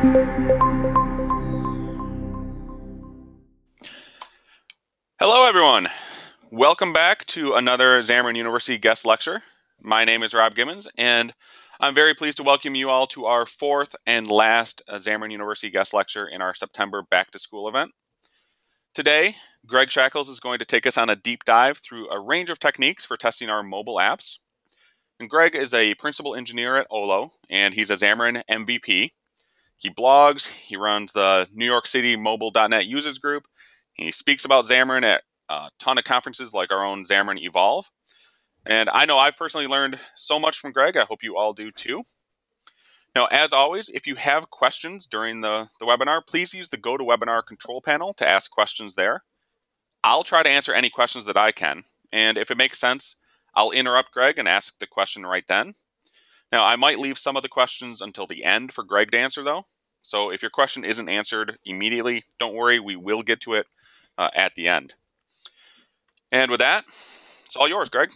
Hello, everyone. Welcome back to another Xamarin University guest lecture. My name is Rob Gibbons, and I'm very pleased to welcome you all to our fourth and last Xamarin University guest lecture in our September Back to School event. Today, Greg Shackles is going to take us on a deep dive through a range of techniques for testing our mobile apps. And Greg is a principal engineer at Olo, and he's a Xamarin MVP. He blogs, he runs the New York City Mobile.net users group, he speaks about Xamarin at a ton of conferences like our own Xamarin Evolve. And I know I've personally learned so much from Greg. I hope you all do too. Now, as always, if you have questions during the, the webinar, please use the GoToWebinar control panel to ask questions there. I'll try to answer any questions that I can. And if it makes sense, I'll interrupt Greg and ask the question right then. Now, I might leave some of the questions until the end for Greg to answer, though. So if your question isn't answered immediately, don't worry, we will get to it uh, at the end. And with that, it's all yours, Greg.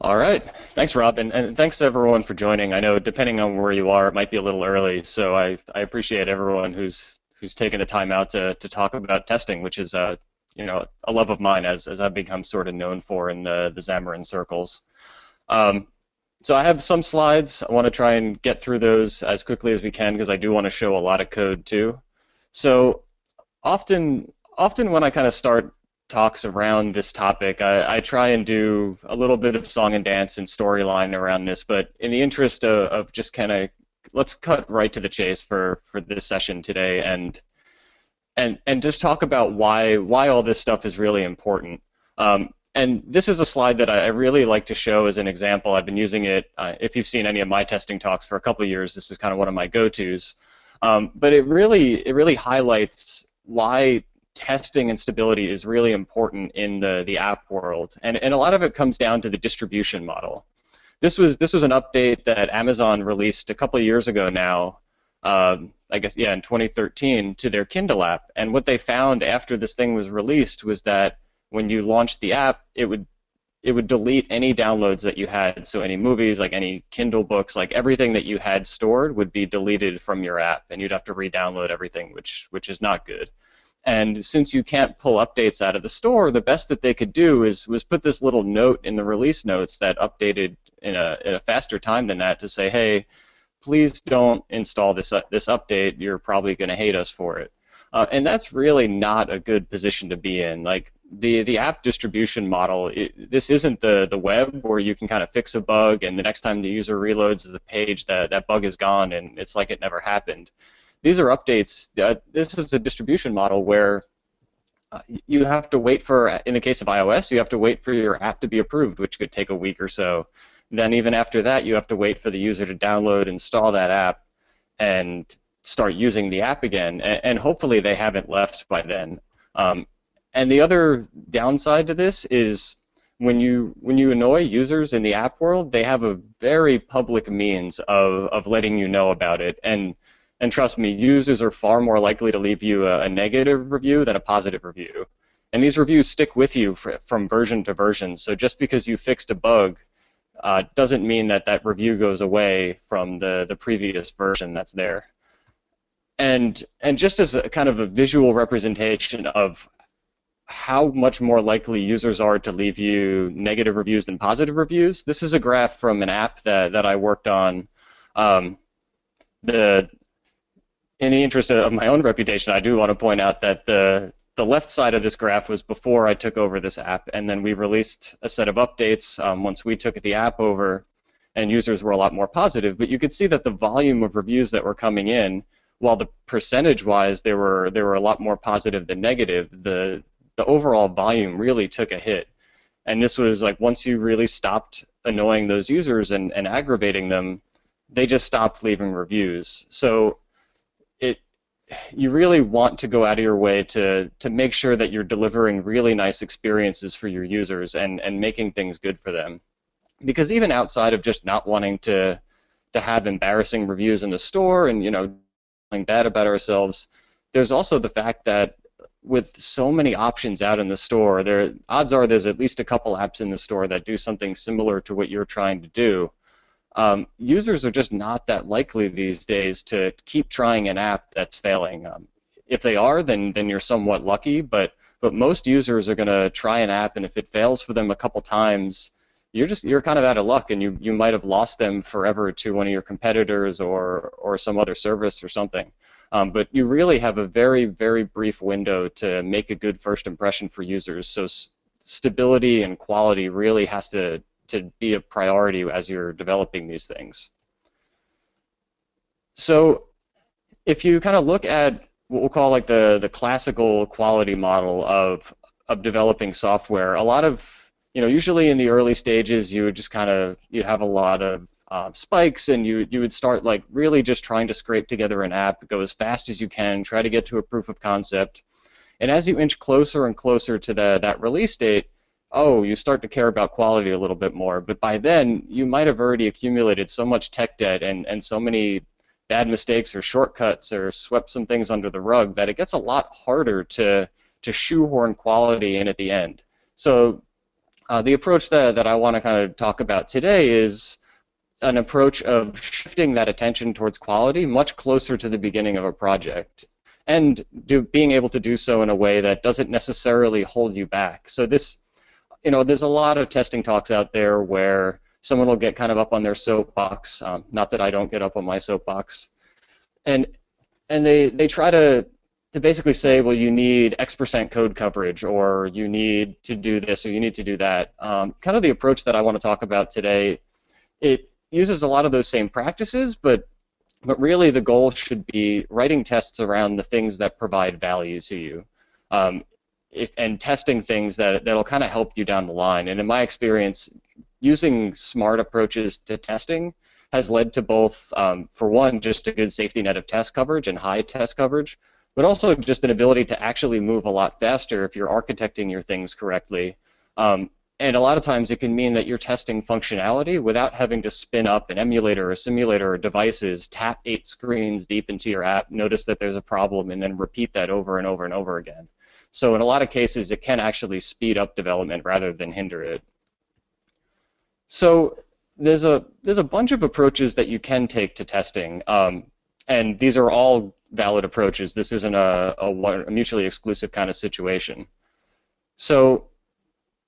All right. Thanks, Rob, and, and thanks everyone for joining. I know depending on where you are, it might be a little early, so I, I appreciate everyone who's who's taken the time out to, to talk about testing, which is uh, you know a love of mine as, as I've become sort of known for in the the Xamarin circles. Um, so I have some slides. I want to try and get through those as quickly as we can because I do want to show a lot of code too. So often often when I kind of start talks around this topic. I, I, try and do a little bit of song and dance and storyline around this, but in the interest of, of just kind of let's cut right to the chase for, for this session today and and and just talk about why why all this stuff is really important. Um, and this is a slide that I really like to show as an example. I've been using it. Uh, if you've seen any of my testing talks for a couple of years, this is kind of one of my go-tos. Um, but it really it really highlights why testing and stability is really important in the, the app world. And, and a lot of it comes down to the distribution model. This was, this was an update that Amazon released a couple of years ago now, um, I guess, yeah, in 2013, to their Kindle app. And what they found after this thing was released was that when you launched the app, it would it would delete any downloads that you had. So any movies, like any Kindle books, like everything that you had stored would be deleted from your app, and you'd have to re-download everything, which which is not good. And since you can't pull updates out of the store, the best that they could do is was put this little note in the release notes that updated in a, in a faster time than that to say, hey, please don't install this uh, this update. You're probably going to hate us for it. Uh, and that's really not a good position to be in. Like the the app distribution model, it, this isn't the the web where you can kind of fix a bug and the next time the user reloads the page, that that bug is gone and it's like it never happened these are updates. Uh, this is a distribution model where uh, you have to wait for, in the case of iOS, you have to wait for your app to be approved, which could take a week or so. Then even after that, you have to wait for the user to download, install that app, and start using the app again. And, and hopefully they haven't left by then. Um, and the other downside to this is when you when you annoy users in the app world, they have a very public means of, of letting you know about it. And and trust me, users are far more likely to leave you a, a negative review than a positive review. And these reviews stick with you for, from version to version. So just because you fixed a bug uh, doesn't mean that that review goes away from the, the previous version that's there. And, and just as a kind of a visual representation of how much more likely users are to leave you negative reviews than positive reviews, this is a graph from an app that, that I worked on. Um, the in the interest of my own reputation, I do want to point out that the the left side of this graph was before I took over this app, and then we released a set of updates um, once we took the app over, and users were a lot more positive. But you could see that the volume of reviews that were coming in, while the percentage-wise they were they were a lot more positive than negative, the the overall volume really took a hit. And this was like once you really stopped annoying those users and, and aggravating them, they just stopped leaving reviews. So it you really want to go out of your way to to make sure that you're delivering really nice experiences for your users and and making things good for them because even outside of just not wanting to to have embarrassing reviews in the store and you know feeling bad about ourselves there's also the fact that with so many options out in the store there odds are there's at least a couple apps in the store that do something similar to what you're trying to do um, users are just not that likely these days to keep trying an app that's failing. Um, if they are, then then you're somewhat lucky, but but most users are going to try an app, and if it fails for them a couple times, you're just you're kind of out of luck, and you you might have lost them forever to one of your competitors or or some other service or something. Um, but you really have a very very brief window to make a good first impression for users. So stability and quality really has to to be a priority as you're developing these things. So if you kind of look at what we'll call like the, the classical quality model of, of developing software, a lot of, you know, usually in the early stages, you would just kind of, you'd have a lot of um, spikes and you, you would start like really just trying to scrape together an app, go as fast as you can, try to get to a proof of concept. And as you inch closer and closer to the, that release date, oh, you start to care about quality a little bit more. But by then, you might have already accumulated so much tech debt and, and so many bad mistakes or shortcuts or swept some things under the rug that it gets a lot harder to, to shoehorn quality in at the end. So uh, the approach that, that I want to kind of talk about today is an approach of shifting that attention towards quality much closer to the beginning of a project and do, being able to do so in a way that doesn't necessarily hold you back. So this you know, there's a lot of testing talks out there where someone will get kind of up on their soapbox. Um, not that I don't get up on my soapbox, and and they they try to to basically say, well, you need X percent code coverage, or you need to do this, or you need to do that. Um, kind of the approach that I want to talk about today. It uses a lot of those same practices, but but really the goal should be writing tests around the things that provide value to you. Um, if, and testing things that that'll kind of help you down the line. And in my experience, using smart approaches to testing has led to both, um, for one, just a good safety net of test coverage and high test coverage, but also just an ability to actually move a lot faster if you're architecting your things correctly. Um, and a lot of times it can mean that you're testing functionality without having to spin up an emulator or simulator or devices, tap eight screens deep into your app, notice that there's a problem, and then repeat that over and over and over again. So in a lot of cases, it can actually speed up development rather than hinder it. So there's a there's a bunch of approaches that you can take to testing, um, and these are all valid approaches. This isn't a, a, a mutually exclusive kind of situation. So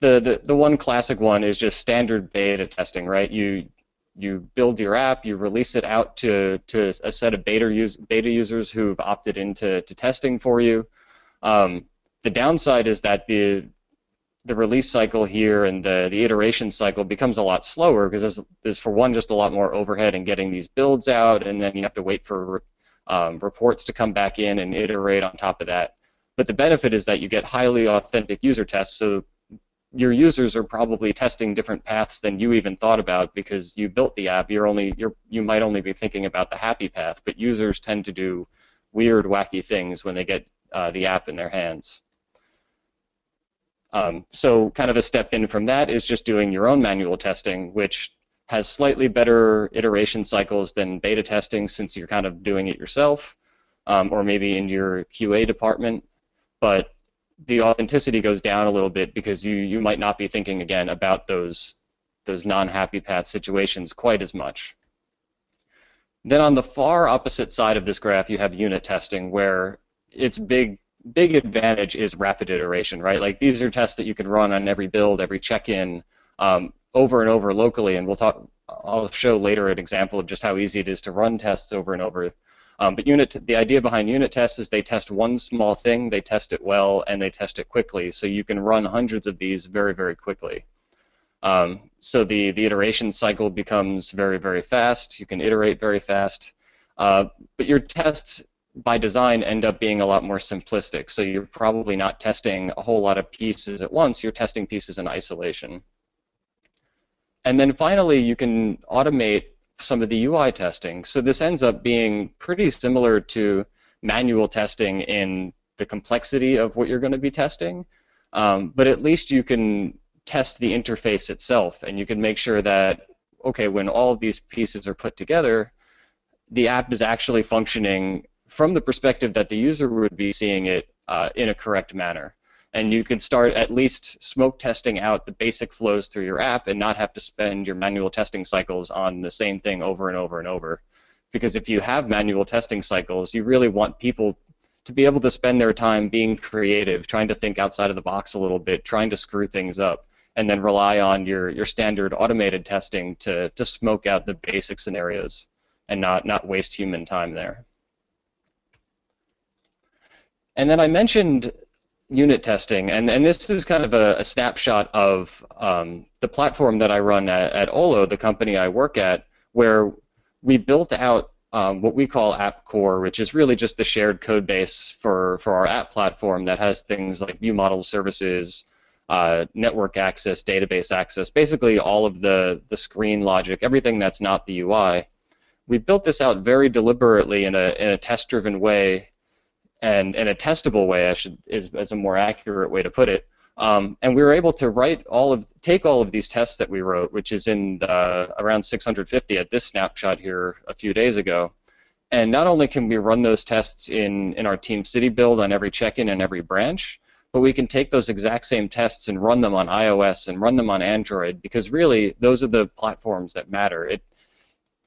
the, the one classic one is just standard beta testing, right? You you build your app, you release it out to, to a set of beta, use, beta users who've opted into to testing for you. Um, the downside is that the the release cycle here and the, the iteration cycle becomes a lot slower because there's, there's, for one, just a lot more overhead in getting these builds out, and then you have to wait for um, reports to come back in and iterate on top of that. But the benefit is that you get highly authentic user tests, so your users are probably testing different paths than you even thought about because you built the app. You're only you're you might only be thinking about the happy path, but users tend to do weird, wacky things when they get uh, the app in their hands. Um, so kind of a step in from that is just doing your own manual testing, which has slightly better iteration cycles than beta testing since you're kind of doing it yourself, um, or maybe in your QA department. But the authenticity goes down a little bit because you you might not be thinking again about those those non-happy path situations quite as much. Then on the far opposite side of this graph, you have unit testing, where it's big big advantage is rapid iteration, right? Like these are tests that you can run on every build, every check-in, um, over and over locally, and we'll talk. I'll show later an example of just how easy it is to run tests over and over. Um, but unit, the idea behind unit tests is they test one small thing, they test it well, and they test it quickly. So you can run hundreds of these very, very quickly. Um, so the the iteration cycle becomes very, very fast. You can iterate very fast. Uh, but your tests by design end up being a lot more simplistic. So you're probably not testing a whole lot of pieces at once, you're testing pieces in isolation. And then finally, you can automate some of the UI testing. So this ends up being pretty similar to manual testing in the complexity of what you're going to be testing, um, but at least you can test the interface itself, and you can make sure that, okay, when all these pieces are put together, the app is actually functioning from the perspective that the user would be seeing it uh, in a correct manner. And you can start at least smoke testing out the basic flows through your app and not have to spend your manual testing cycles on the same thing over and over and over. Because if you have manual testing cycles, you really want people to be able to spend their time being creative, trying to think outside of the box a little bit, trying to screw things up, and then rely on your, your standard automated testing to, to smoke out the basic scenarios and not, not waste human time there. And then I mentioned unit testing, and, and this is kind of a, a snapshot of um, the platform that I run at, at Olo, the company I work at, where we built out um, what we call App Core, which is really just the shared code base for, for our app platform that has things like view model services, uh, network access, database access, basically all of the, the screen logic, everything that's not the UI. We built this out very deliberately in a, in a test-driven way and in a testable way, I should is, is a more accurate way to put it. Um, and we were able to write all of take all of these tests that we wrote, which is in the, around 650 at this snapshot here a few days ago. And not only can we run those tests in, in our Team City build on every check-in and every branch, but we can take those exact same tests and run them on iOS and run them on Android because really those are the platforms that matter. It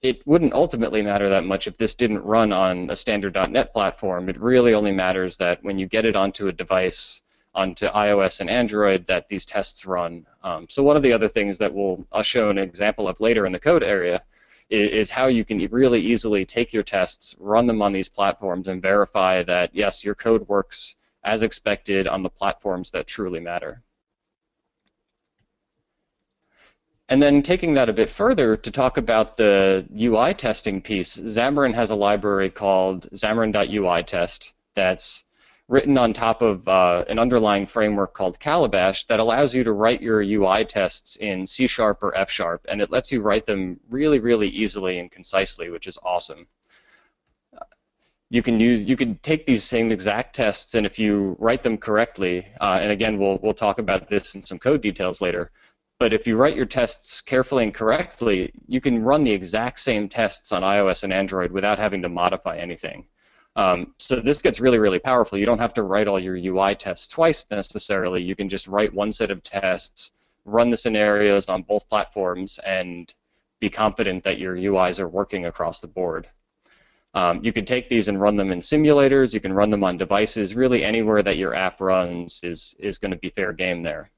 it wouldn't ultimately matter that much if this didn't run on a standard .NET platform. It really only matters that when you get it onto a device, onto iOS and Android, that these tests run. Um, so one of the other things that we'll I'll show an example of later in the code area is, is how you can really easily take your tests, run them on these platforms, and verify that yes, your code works as expected on the platforms that truly matter. And then taking that a bit further to talk about the UI testing piece, Xamarin has a library called xamarin.uitest that's written on top of uh, an underlying framework called Calabash that allows you to write your UI tests in C Sharp or F Sharp, and it lets you write them really, really easily and concisely, which is awesome. You can use, you can take these same exact tests, and if you write them correctly, uh, and again, we'll we'll talk about this in some code details later but if you write your tests carefully and correctly, you can run the exact same tests on iOS and Android without having to modify anything. Um, so this gets really, really powerful. You don't have to write all your UI tests twice necessarily. You can just write one set of tests, run the scenarios on both platforms, and be confident that your UIs are working across the board. Um, you can take these and run them in simulators. You can run them on devices. Really, anywhere that your app runs is is going to be fair game there.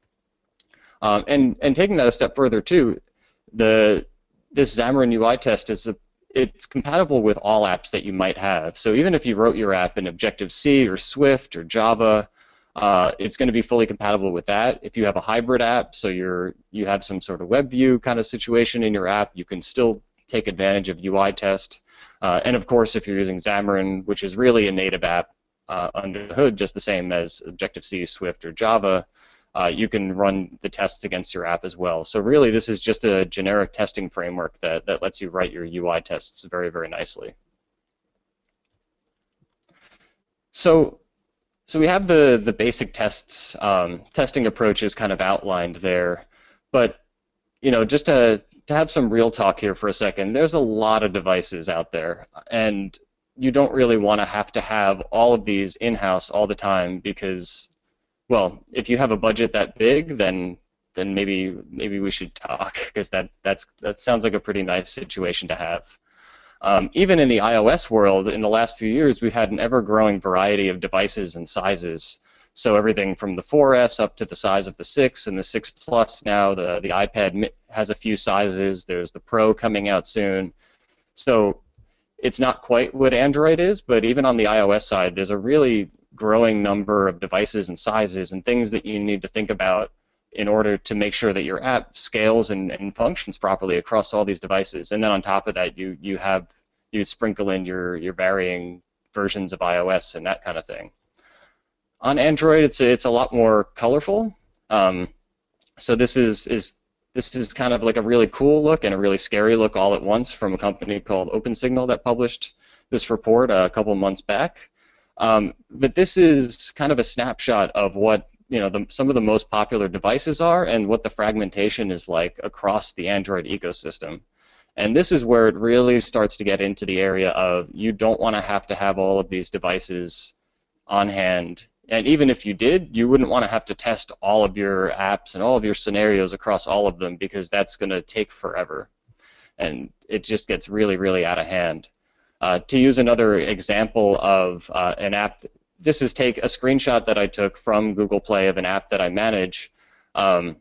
Um, and and taking that a step further too, the this Xamarin UI test is a, it's compatible with all apps that you might have. So even if you wrote your app in Objective C or Swift or Java, uh, it's going to be fully compatible with that. If you have a hybrid app, so you're you have some sort of web view kind of situation in your app, you can still take advantage of UI test. Uh, and of course, if you're using Xamarin, which is really a native app uh, under the hood, just the same as Objective C, Swift, or Java, uh, you can run the tests against your app as well. So really, this is just a generic testing framework that, that lets you write your UI tests very, very nicely. So, so we have the, the basic tests, um, testing approaches kind of outlined there, but you know, just to, to have some real talk here for a second, there's a lot of devices out there, and you don't really want to have to have all of these in-house all the time because well, if you have a budget that big, then then maybe maybe we should talk because that that's that sounds like a pretty nice situation to have. Um, even in the iOS world, in the last few years, we've had an ever-growing variety of devices and sizes. So everything from the 4S up to the size of the 6 and the 6 Plus now. The the iPad has a few sizes. There's the Pro coming out soon. So it's not quite what Android is, but even on the iOS side, there's a really growing number of devices and sizes and things that you need to think about in order to make sure that your app scales and, and functions properly across all these devices. And then on top of that, you you have you sprinkle in your your varying versions of iOS and that kind of thing. On Android, it's a, it's a lot more colorful. Um, so this is is this is kind of like a really cool look and a really scary look all at once from a company called OpenSignal that published this report a couple months back. Um, but this is kind of a snapshot of what you know the, some of the most popular devices are and what the fragmentation is like across the Android ecosystem. And this is where it really starts to get into the area of you don't want to have to have all of these devices on hand and even if you did, you wouldn't want to have to test all of your apps and all of your scenarios across all of them because that's going to take forever. And it just gets really, really out of hand. Uh, to use another example of uh, an app, this is take a screenshot that I took from Google Play of an app that I manage. Um,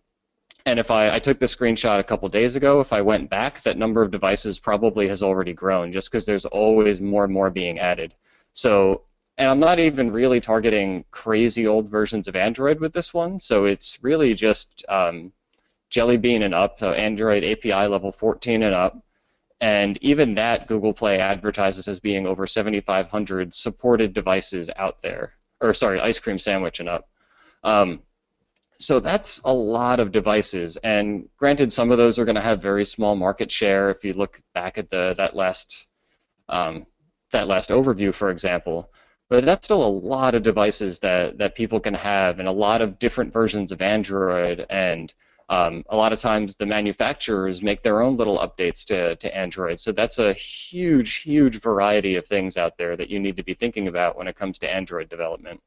and if I, I, took the screenshot a couple days ago, if I went back, that number of devices probably has already grown just because there's always more and more being added. So and I'm not even really targeting crazy old versions of Android with this one, so it's really just um, Jelly Bean and up, so Android API level 14 and up. And even that Google Play advertises as being over 7,500 supported devices out there. Or sorry, ice cream sandwich and up. Um, so that's a lot of devices, and granted, some of those are going to have very small market share. If you look back at the that last um, that last overview, for example, but that's still a lot of devices that, that people can have and a lot of different versions of Android. And um, a lot of times the manufacturers make their own little updates to, to Android. So that's a huge, huge variety of things out there that you need to be thinking about when it comes to Android development.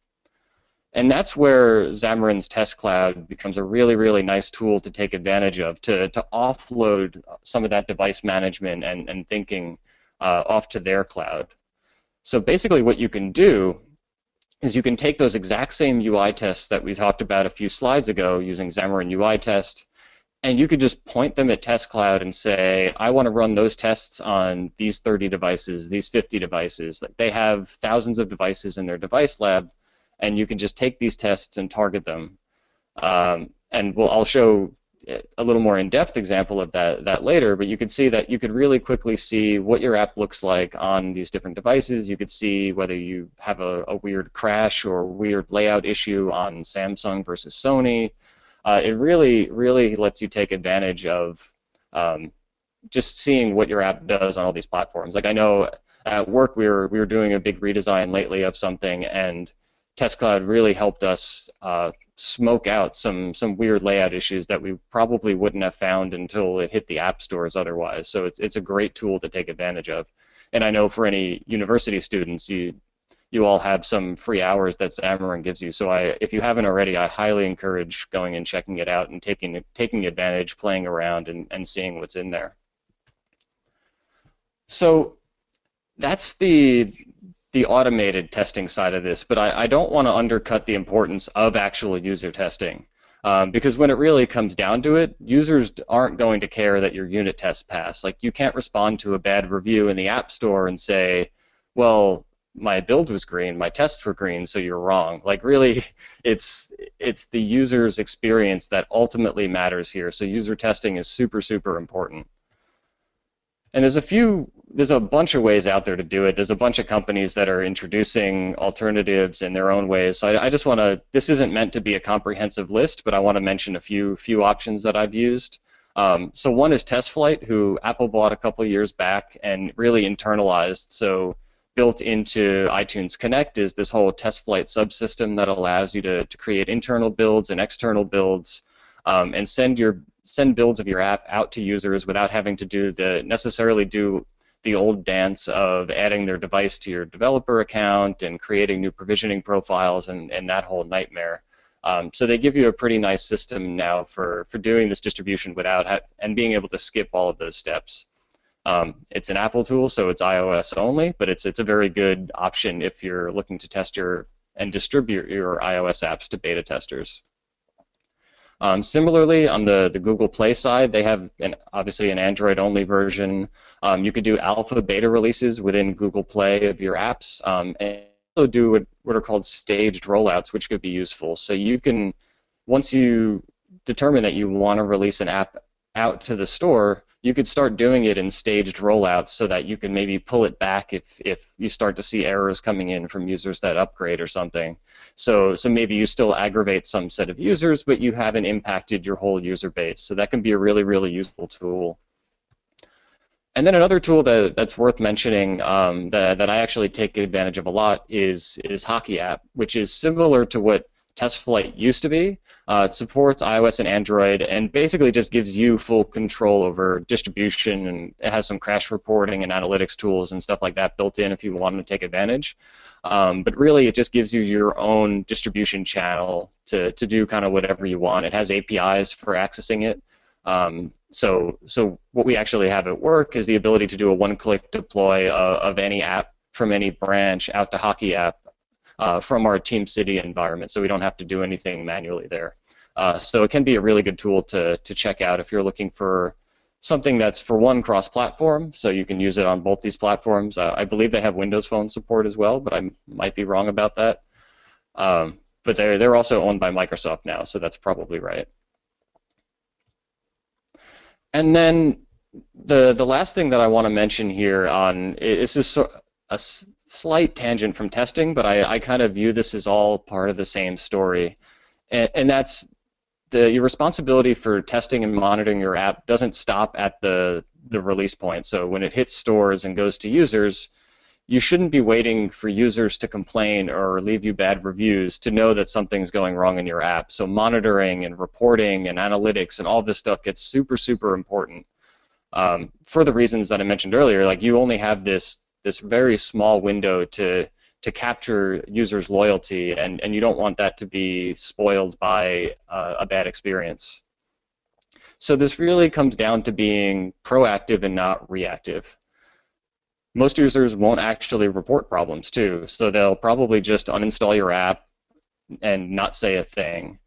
And that's where Xamarin's Test Cloud becomes a really, really nice tool to take advantage of, to, to offload some of that device management and, and thinking uh, off to their cloud. So basically what you can do is you can take those exact same UI tests that we talked about a few slides ago using Xamarin UI test, and you could just point them at Test Cloud and say, I want to run those tests on these 30 devices, these 50 devices. They have thousands of devices in their device lab, and you can just take these tests and target them. Um, and we'll, I'll show a little more in-depth example of that, that later, but you could see that you could really quickly see what your app looks like on these different devices. You could see whether you have a, a weird crash or weird layout issue on Samsung versus Sony. Uh, it really, really lets you take advantage of um, just seeing what your app does on all these platforms. Like I know at work we were we were doing a big redesign lately of something, and Test Cloud really helped us uh, smoke out some some weird layout issues that we probably wouldn't have found until it hit the app stores otherwise. So it's it's a great tool to take advantage of. And I know for any university students, you you all have some free hours that Xamarin gives you. So I, if you haven't already, I highly encourage going and checking it out and taking taking advantage, playing around, and, and seeing what's in there. So that's the the automated testing side of this, but I, I don't want to undercut the importance of actual user testing. Um, because when it really comes down to it, users aren't going to care that your unit tests pass. Like you can't respond to a bad review in the App Store and say, well, my build was green, my tests were green, so you're wrong. Like really, it's it's the user's experience that ultimately matters here. So user testing is super super important. And there's a few, there's a bunch of ways out there to do it. There's a bunch of companies that are introducing alternatives in their own ways. So I, I just want to, this isn't meant to be a comprehensive list, but I want to mention a few few options that I've used. Um, so one is TestFlight, who Apple bought a couple years back and really internalized. So built into iTunes Connect is this whole TestFlight subsystem that allows you to, to create internal builds and external builds um, and send your send builds of your app out to users without having to do the necessarily do the old dance of adding their device to your developer account and creating new provisioning profiles and, and that whole nightmare. Um, so they give you a pretty nice system now for, for doing this distribution without ha- and being able to skip all of those steps. Um, it's an Apple tool, so it's iOS only, but it's it's a very good option if you're looking to test your and distribute your iOS apps to beta testers. Um, similarly, on the, the Google Play side, they have an, obviously an Android-only version. Um, you could do alpha beta releases within Google Play of your apps, um, and also do what, what are called staged rollouts, which could be useful. So you can, once you determine that you want to release an app out to the store, you could start doing it in staged rollouts so that you can maybe pull it back if, if you start to see errors coming in from users that upgrade or something. So, so maybe you still aggravate some set of users, but you haven't impacted your whole user base. So that can be a really, really useful tool. And then another tool that, that's worth mentioning um, that, that I actually take advantage of a lot is, is Hockey App, which is similar to what TestFlight used to be. Uh, it supports iOS and Android, and basically just gives you full control over distribution, and it has some crash reporting and analytics tools and stuff like that built in if you want to take advantage. Um, but really, it just gives you your own distribution channel to, to do kind of whatever you want. It has APIs for accessing it. Um, so, so what we actually have at work is the ability to do a one-click deploy uh, of any app from any branch out to Hockey app uh, from our Team City environment, so we don't have to do anything manually there. Uh, so it can be a really good tool to, to check out if you're looking for something that's for one cross-platform, so you can use it on both these platforms. Uh, I believe they have Windows Phone support as well, but I might be wrong about that. Um, but they're they're also owned by Microsoft now, so that's probably right. And then the the last thing that I want to mention here on is just a slight tangent from testing, but I, I kind of view this as all part of the same story, and, and that's the your responsibility for testing and monitoring your app doesn't stop at the the release point. So when it hits stores and goes to users, you shouldn't be waiting for users to complain or leave you bad reviews to know that something's going wrong in your app. So monitoring and reporting and analytics and all this stuff gets super, super important. Um, for the reasons that I mentioned earlier, like you only have this this very small window to to capture users' loyalty, and, and you don't want that to be spoiled by uh, a bad experience. So this really comes down to being proactive and not reactive most users won't actually report problems too, so they'll probably just uninstall your app and not say a thing.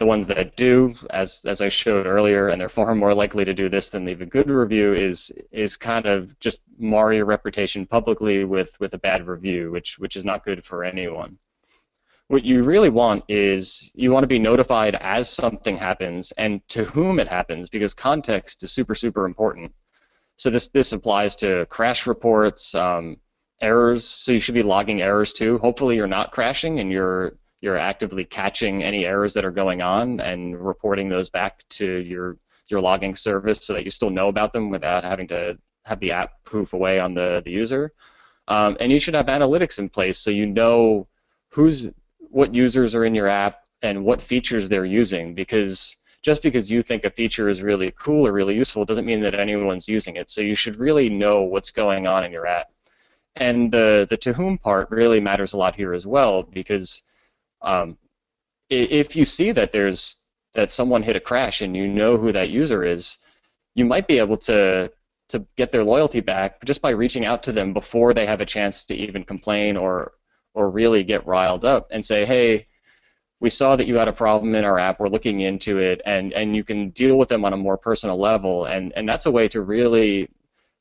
The ones that do, as as I showed earlier, and they're far more likely to do this than leave a good review, is is kind of just mar your reputation publicly with with a bad review, which which is not good for anyone. What you really want is you want to be notified as something happens and to whom it happens, because context is super super important. So this this applies to crash reports, um, errors. So you should be logging errors too. Hopefully you're not crashing and you're you're actively catching any errors that are going on and reporting those back to your your logging service so that you still know about them without having to have the app poof away on the, the user. Um, and you should have analytics in place so you know who's what users are in your app and what features they're using because just because you think a feature is really cool or really useful doesn't mean that anyone's using it. So you should really know what's going on in your app. And the the to whom part really matters a lot here as well because um, if you see that there's that someone hit a crash and you know who that user is, you might be able to to get their loyalty back just by reaching out to them before they have a chance to even complain or or really get riled up and say, hey, we saw that you had a problem in our app. We're looking into it, and and you can deal with them on a more personal level, and and that's a way to really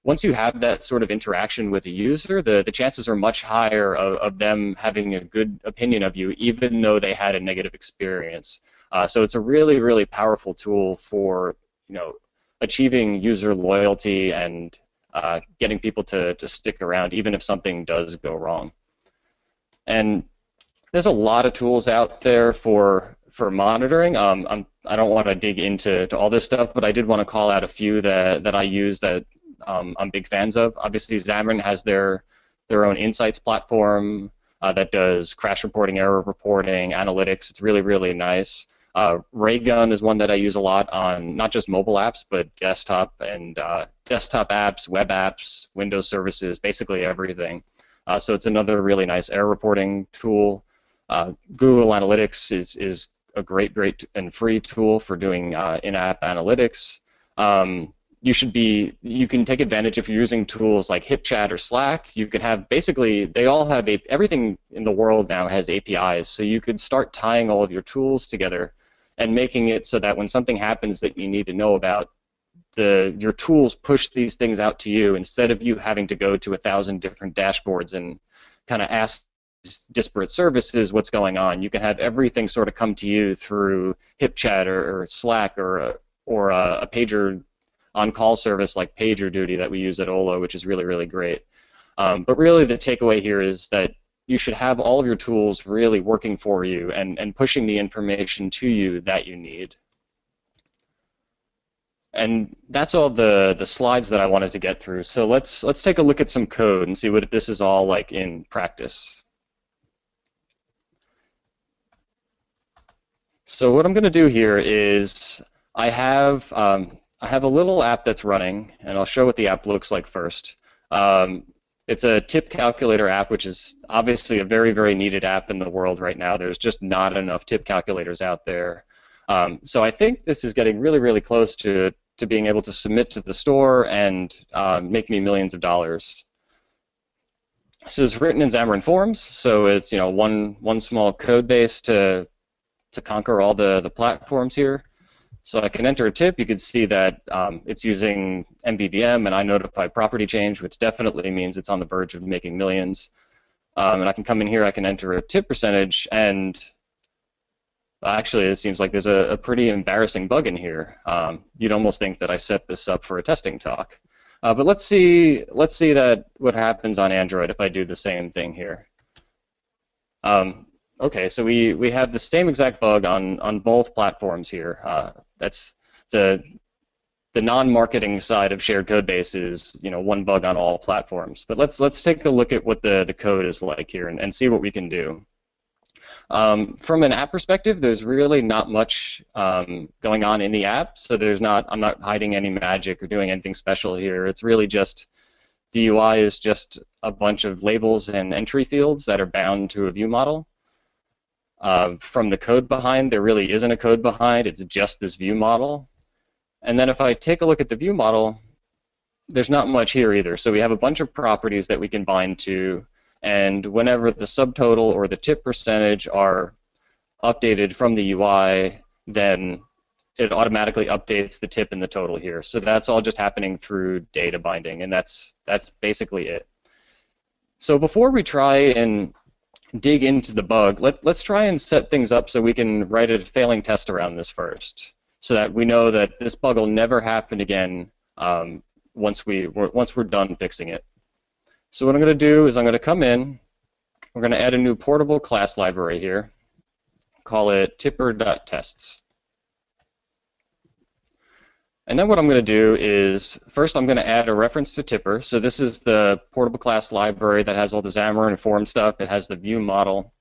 once you have that sort of interaction with a user, the, the chances are much higher of, of them having a good opinion of you, even though they had a negative experience. Uh, so it's a really, really powerful tool for you know achieving user loyalty and uh, getting people to, to stick around, even if something does go wrong. And there's a lot of tools out there for for monitoring. Um, I'm, I don't want to dig into to all this stuff, but I did want to call out a few that, that I use that um, I'm big fans of. Obviously, Xamarin has their their own insights platform uh, that does crash reporting, error reporting, analytics. It's really really nice. Uh, Raygun is one that I use a lot on not just mobile apps, but desktop and uh, desktop apps, web apps, Windows services, basically everything. Uh, so it's another really nice error reporting tool. Uh, Google Analytics is, is a great, great and free tool for doing uh, in-app analytics. Um, you should be you can take advantage if you're using tools like HipChat or Slack. You could have basically they all have a, everything in the world now has APIs, so you could start tying all of your tools together and making it so that when something happens that you need to know about, the your tools push these things out to you instead of you having to go to a thousand different dashboards and kind of ask disparate services what's going on. You can have everything sort of come to you through HipChat or, or Slack or a, or a, a pager on-call service like PagerDuty that we use at Olo, which is really really great. Um, but really, the takeaway here is that you should have all of your tools really working for you and, and pushing the information to you that you need. And that's all the, the slides that I wanted to get through. So let's let's take a look at some code and see what this is all like in practice. So what I'm going to do here is I have um, I have a little app that's running, and I'll show what the app looks like first. Um, it's a tip calculator app, which is obviously a very, very needed app in the world right now. There's just not enough tip calculators out there. Um, so I think this is getting really, really close to, to being able to submit to the store and uh, make me millions of dollars. So it's written in Xamarin Forms, so it's you know one one small code base to to conquer all the the platforms here. So I can enter a tip. You can see that um, it's using MVVM and I notify property change, which definitely means it's on the verge of making millions. Um, and I can come in here, I can enter a tip percentage, and actually it seems like there's a, a pretty embarrassing bug in here. Um, you'd almost think that I set this up for a testing talk. Uh, but let's see, let's see that what happens on Android if I do the same thing here. Um, Okay, so we, we have the same exact bug on, on both platforms here. Uh, that's the the non-marketing side of shared code base is you know one bug on all platforms. But let's let's take a look at what the, the code is like here and, and see what we can do. Um, from an app perspective, there's really not much um, going on in the app, so there's not I'm not hiding any magic or doing anything special here. It's really just the UI is just a bunch of labels and entry fields that are bound to a view model. Uh, from the code behind, there really isn't a code behind. It's just this view model. And then if I take a look at the view model, there's not much here either. So we have a bunch of properties that we can bind to, and whenever the subtotal or the tip percentage are updated from the UI, then it automatically updates the tip and the total here. So that's all just happening through data binding, and that's that's basically it. So before we try and dig into the bug, let, let's try and set things up so we can write a failing test around this first, so that we know that this bug will never happen again um, once we once we're done fixing it. So what I'm going to do is I'm going to come in. We're going to add a new portable class library here. Call it tipper.tests. And then what I'm going to do is, first I'm going to add a reference to Tipper. So this is the portable class library that has all the Xamarin Form stuff. It has the view model.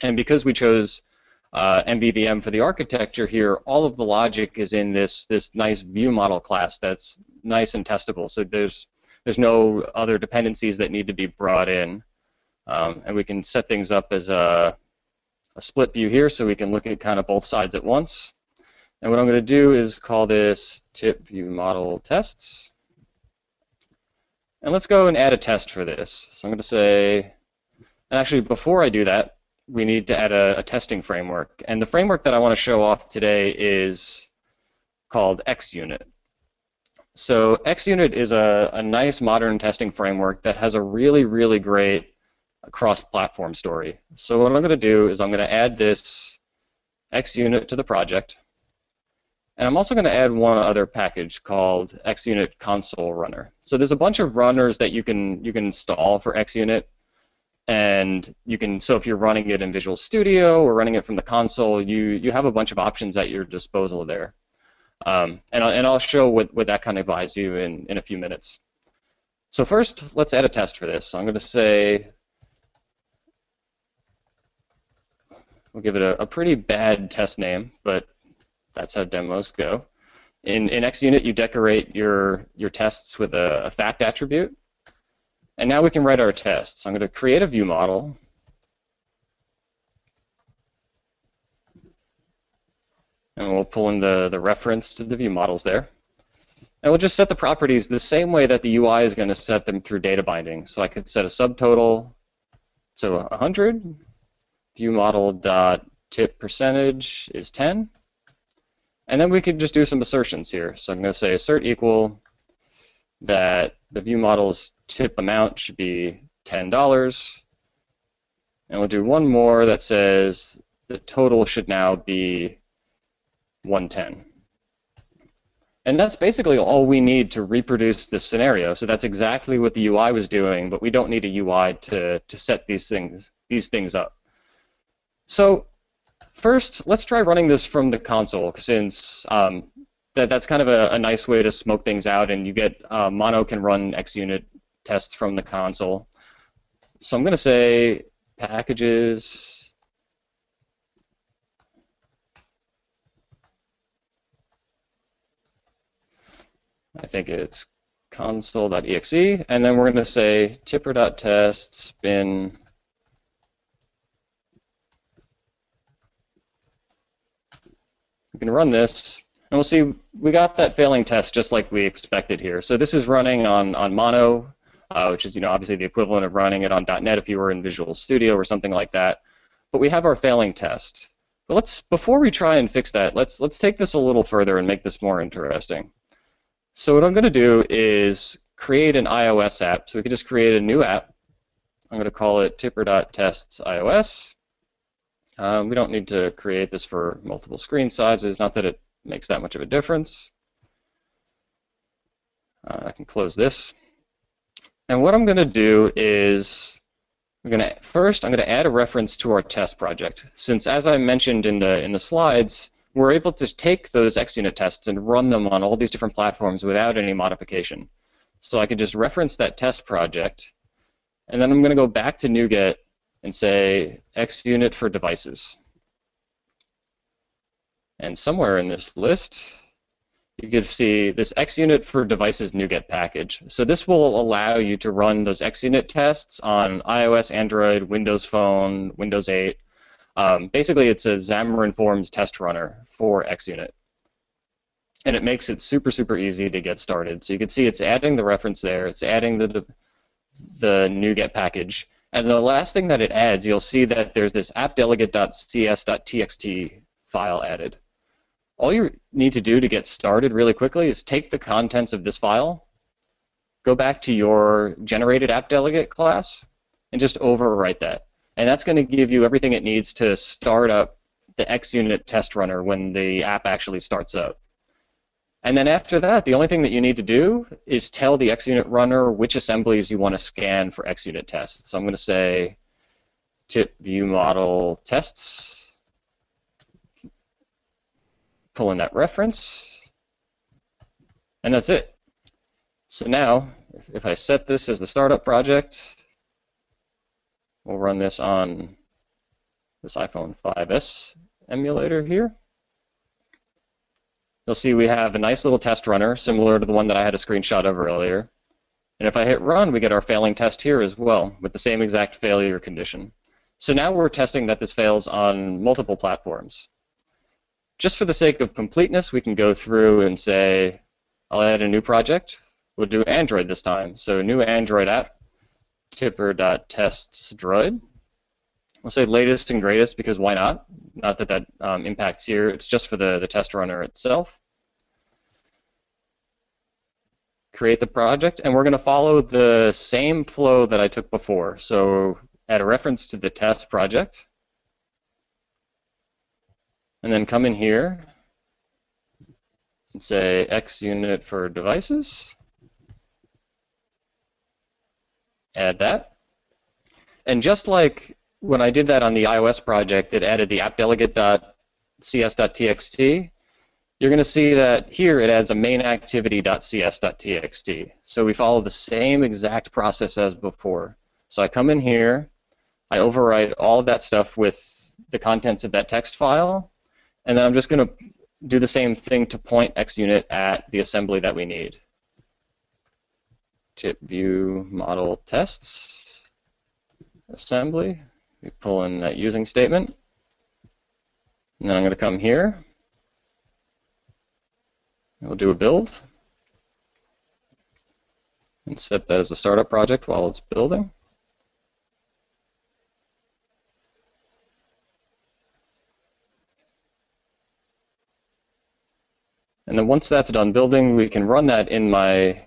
And because we chose uh, MVVM for the architecture here, all of the logic is in this, this nice view model class that's nice and testable. So there's, there's no other dependencies that need to be brought in. Um, and we can set things up as a, a split view here so we can look at kind of both sides at once. And what I'm going to do is call this tip view model tests. And let's go and add a test for this. So I'm going to say, and actually before I do that, we need to add a, a testing framework. And the framework that I want to show off today is called XUnit. So XUnit is a, a nice modern testing framework that has a really, really great cross-platform story. So what I'm going to do is I'm going to add this XUnit to the project. And I'm also going to add one other package called XUnit console runner. So there's a bunch of runners that you can you can install for XUnit, and you can so if you're running it in Visual Studio or running it from the console, you you have a bunch of options at your disposal there. Um, and, I'll, and I'll show what, what that kind of buys you in, in a few minutes. So first, let's add a test for this. So I'm going to say, we'll give it a, a pretty bad test name, but that's how demos go. In, in XUnit, you decorate your, your tests with a, a fact attribute. And now we can write our tests. I'm going to create a view model. And we'll pull in the, the reference to the view models there. And we'll just set the properties the same way that the UI is going to set them through data binding. So I could set a subtotal to 100. View model dot tip percentage is 10. And then we could just do some assertions here. So I'm going to say assert equal that the view model's tip amount should be $10. And we'll do one more that says the total should now be 110. And that's basically all we need to reproduce this scenario. So that's exactly what the UI was doing, but we don't need a UI to, to set these things these things up. So First, let's try running this from the console, since um, that, that's kind of a, a, nice way to smoke things out, and you get uh, Mono can run XUnit tests from the console. So I'm going to say packages. I think it's console.exe, and then we're going to say tipper.test bin We can run this, and we'll see we got that failing test just like we expected here. So this is running on, on Mono, uh, which is you know obviously the equivalent of running it on .NET if you were in Visual Studio or something like that. But we have our failing test. But let's before we try and fix that, let's let's take this a little further and make this more interesting. So what I'm going to do is create an iOS app. So we can just create a new app. I'm going to call it tipper.tests iOS. Um, we don't need to create this for multiple screen sizes, not that it makes that much of a difference. Uh, I can close this. And what I'm going to do is I'm going to first I'm going to add a reference to our test project. Since as I mentioned in the in the slides, we're able to take those XUnit tests and run them on all these different platforms without any modification. So I can just reference that test project, and then I'm going to go back to NuGet and say XUnit for devices. And somewhere in this list, you can see this XUnit for devices NuGet package. So this will allow you to run those XUnit tests on iOS, Android, Windows Phone, Windows 8. Um, basically, it's a Xamarin Forms test runner for XUnit. And it makes it super, super easy to get started. So you can see it's adding the reference there. It's adding the, the NuGet package. And the last thing that it adds, you'll see that there's this appdelegate.cs.txt file added. All you need to do to get started really quickly is take the contents of this file, go back to your generated appdelegate class, and just overwrite that. And that's going to give you everything it needs to start up the XUnit test runner when the app actually starts up. And then after that, the only thing that you need to do is tell the XUnit runner which assemblies you want to scan for XUnit tests. So I'm going to say tip view model tests, pull in that reference, and that's it. So now, if I set this as the startup project, we'll run this on this iPhone 5S emulator here you'll see we have a nice little test runner similar to the one that I had a screenshot of earlier. And if I hit run, we get our failing test here as well with the same exact failure condition. So now we're testing that this fails on multiple platforms. Just for the sake of completeness, we can go through and say, I'll add a new project. We'll do Android this time. So new Android app, tipper.testsdroid. We'll say latest and greatest because why not? Not that that um, impacts here. It's just for the, the test runner itself. Create the project, and we're going to follow the same flow that I took before. So add a reference to the test project, and then come in here and say XUnit for devices. Add that. And just like when I did that on the iOS project, it added the appdelegate.cs.txt. You're going to see that here it adds a main activity.cs.txt. So we follow the same exact process as before. So I come in here, I overwrite all of that stuff with the contents of that text file, and then I'm just going to do the same thing to point XUnit at the assembly that we need. Tip view model tests assembly. We pull in that using statement. And then I'm going to come here. We'll do a build. And set that as a startup project while it's building. And then once that's done building, we can run that in my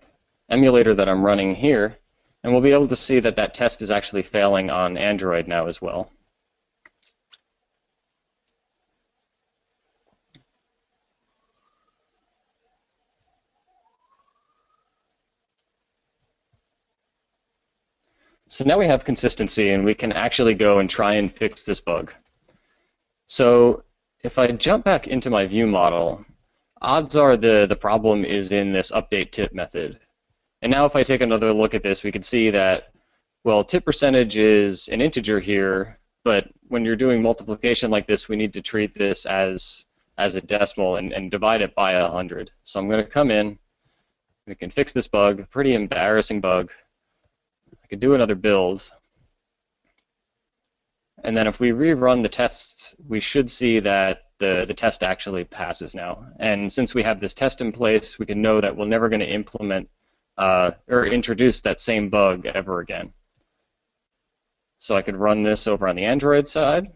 emulator that I'm running here. And we'll be able to see that that test is actually failing on Android now as well. So now we have consistency and we can actually go and try and fix this bug. So if I jump back into my view model, odds are the, the problem is in this update tip method. And now if I take another look at this, we can see that, well, tip percentage is an integer here, but when you're doing multiplication like this, we need to treat this as as a decimal and, and divide it by 100. So I'm going to come in, We can fix this bug, pretty embarrassing bug. Could do another build. And then if we rerun the tests, we should see that the, the test actually passes now. And since we have this test in place, we can know that we're never going to implement uh, or introduce that same bug ever again. So I could run this over on the Android side.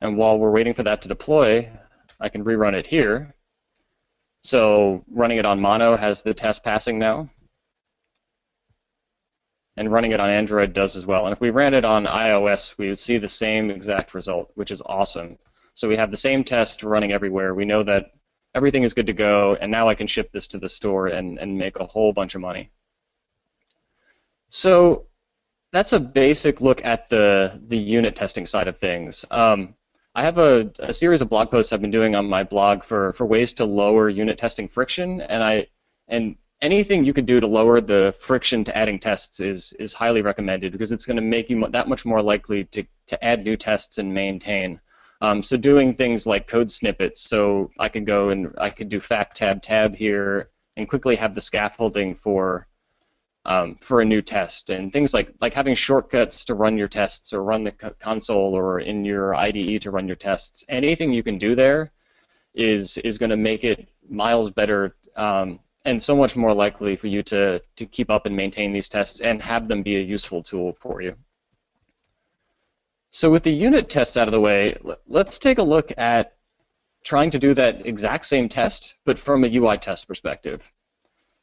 And while we're waiting for that to deploy, I can rerun it here. So running it on Mono has the test passing now. And running it on Android does as well. And if we ran it on iOS, we would see the same exact result, which is awesome. So we have the same test running everywhere. We know that everything is good to go, and now I can ship this to the store and, and make a whole bunch of money. So that's a basic look at the, the unit testing side of things. Um, I have a, a, series of blog posts I've been doing on my blog for, for ways to lower unit testing friction, and I and anything you can do to lower the friction to adding tests is is highly recommended because it's going to make you that much more likely to, to add new tests and maintain. Um, so doing things like code snippets, so I could go and I could do fact tab tab here and quickly have the scaffolding for um, for a new test and things like like having shortcuts to run your tests or run the console or in your IDE to run your tests. Anything you can do there is is going to make it miles better um, and so much more likely for you to to keep up and maintain these tests and have them be a useful tool for you. So with the unit tests out of the way, let's take a look at trying to do that exact same test, but from a UI test perspective.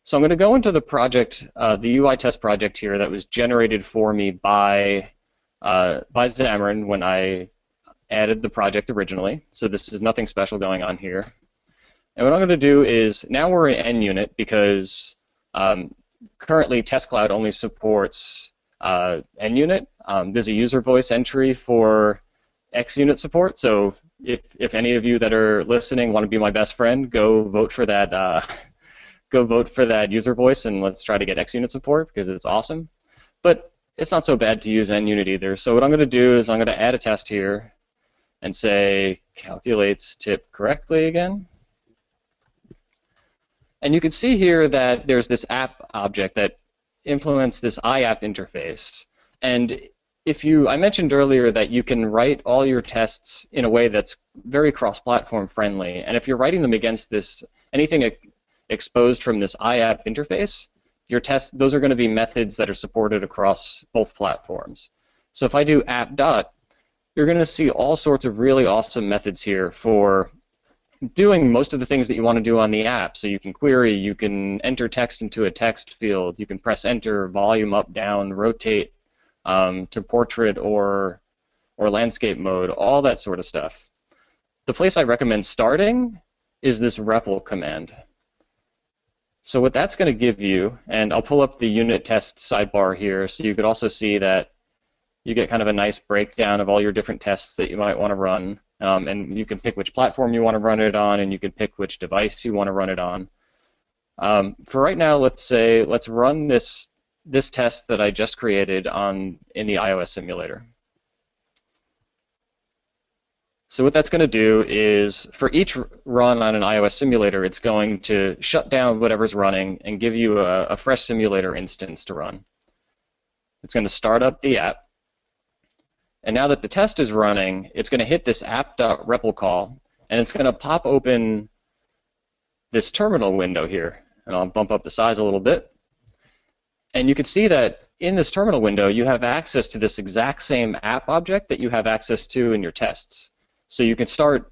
So I'm going to go into the project, uh, the UI test project here that was generated for me by uh, by Xamarin when I added the project originally. So this is nothing special going on here. And what I'm going to do is now we're in NUnit because um, currently Test Cloud only supports uh, NUnit. Um, there's a user voice entry for XUnit support. So if, if any of you that are listening want to be my best friend, go vote for that. Uh, go vote for that user voice and let's try to get XUnit support because it's awesome. But it's not so bad to use NUnit either. So what I'm going to do is I'm going to add a test here and say calculates tip correctly again. And you can see here that there's this app object that implements this IApp interface. And if you, I mentioned earlier that you can write all your tests in a way that's very cross-platform friendly. And if you're writing them against this, anything exposed from this IApp interface, your test, those are going to be methods that are supported across both platforms. So if I do app dot, you're going to see all sorts of really awesome methods here for doing most of the things that you want to do on the app. So you can query, you can enter text into a text field, you can press enter, volume up, down, rotate um, to portrait or or landscape mode, all that sort of stuff. The place I recommend starting is this REPL command. So what that's going to give you, and I'll pull up the unit test sidebar here so you could also see that you get kind of a nice breakdown of all your different tests that you might want to run. Um, and you can pick which platform you want to run it on, and you can pick which device you want to run it on. Um, for right now, let's say let's run this this test that I just created on in the iOS simulator. So what that's going to do is for each run on an iOS simulator, it's going to shut down whatever's running and give you a, a fresh simulator instance to run. It's going to start up the app. And now that the test is running, it's going to hit this app.repl call, and it's going to pop open this terminal window here. And I'll bump up the size a little bit. And you can see that in this terminal window, you have access to this exact same app object that you have access to in your tests. So you can start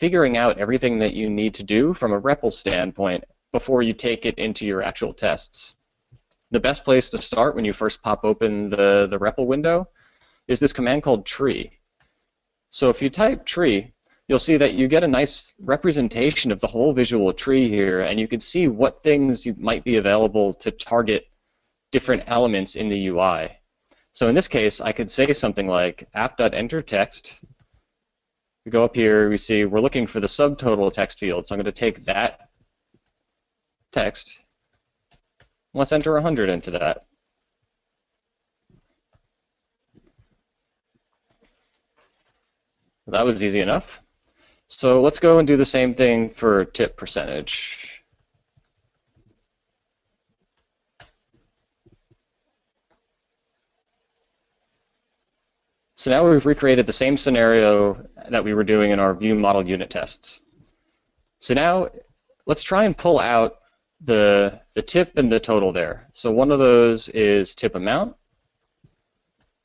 figuring out everything that you need to do from a REPL standpoint before you take it into your actual tests. The best place to start when you first pop open the, the REPL window is this command called tree. So if you type tree, you'll see that you get a nice representation of the whole visual tree here, and you can see what things might be available to target different elements in the UI. So in this case, I could say something like app.enterText. We go up here, we see we're looking for the subtotal text field, so I'm going to take that text. Let's enter 100 into that. That was easy enough. So let's go and do the same thing for tip percentage. So now we've recreated the same scenario that we were doing in our view model unit tests. So now let's try and pull out the, the tip and the total there. So one of those is tip amount.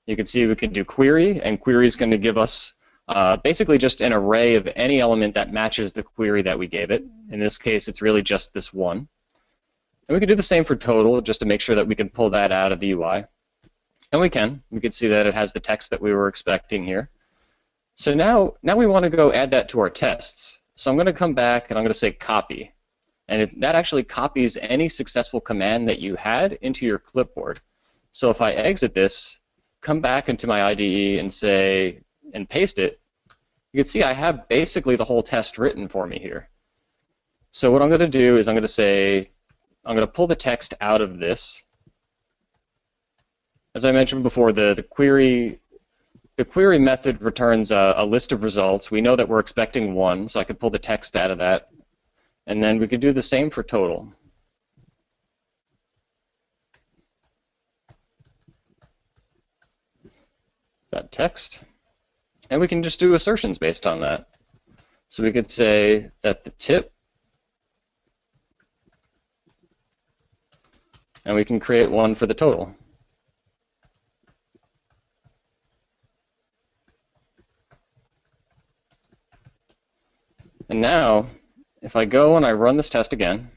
You can see we can do query, and query is going to give us uh, basically just an array of any element that matches the query that we gave it. In this case, it's really just this one. And we can do the same for total, just to make sure that we can pull that out of the UI. And we can. We can see that it has the text that we were expecting here. So now, now we want to go add that to our tests. So I'm going to come back and I'm going to say copy. And it, that actually copies any successful command that you had into your clipboard. So if I exit this, come back into my IDE and say, and paste it, you can see I have basically the whole test written for me here. So what I'm going to do is I'm going to say, I'm going to pull the text out of this. As I mentioned before, the, the query the query method returns a, a, list of results. We know that we're expecting one, so I could pull the text out of that. And then we could do the same for total. That text. And we can just do assertions based on that. So we could say that the tip, and we can create one for the total. And now, if I go and I run this test again,